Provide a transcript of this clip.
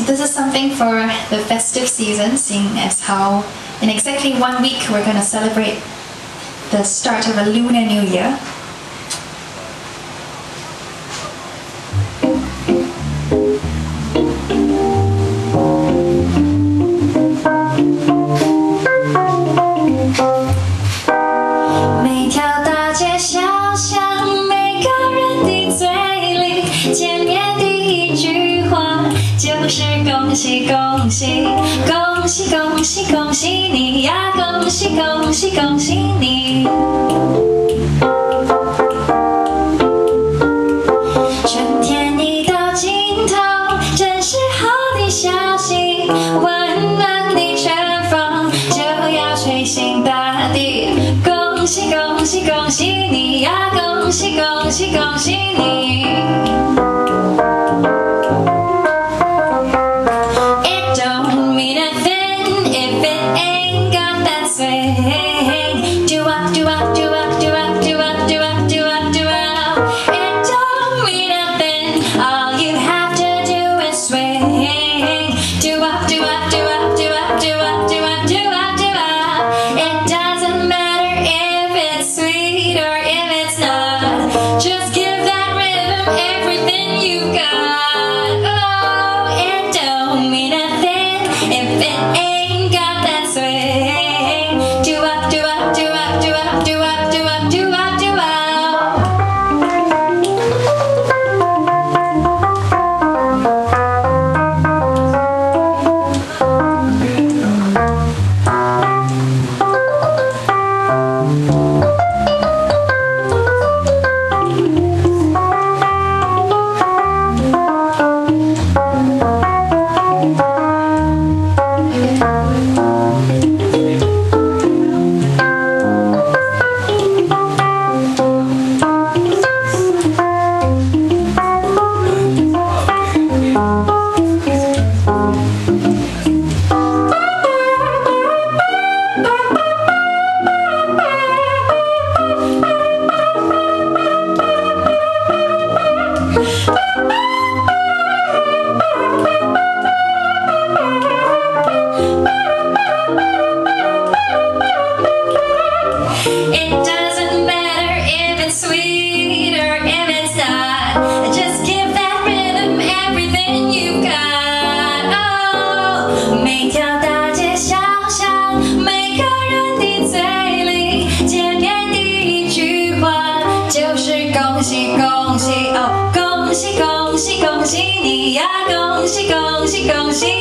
So this is something for the festive season, seeing as how in exactly one week we're going to celebrate the start of a Lunar New Year. 是恭喜恭喜恭喜恭喜恭喜你呀！恭喜恭喜恭喜你！春天已到尽头，真是好的消息。温暖的春风就要吹醒大地。恭喜恭喜恭喜你呀！恭喜恭喜恭喜你！I just that everything you got。每条大街小巷，每个人的嘴里，见面第一句话就是：恭喜恭喜哦，恭喜恭喜恭喜你呀，恭喜恭喜恭喜。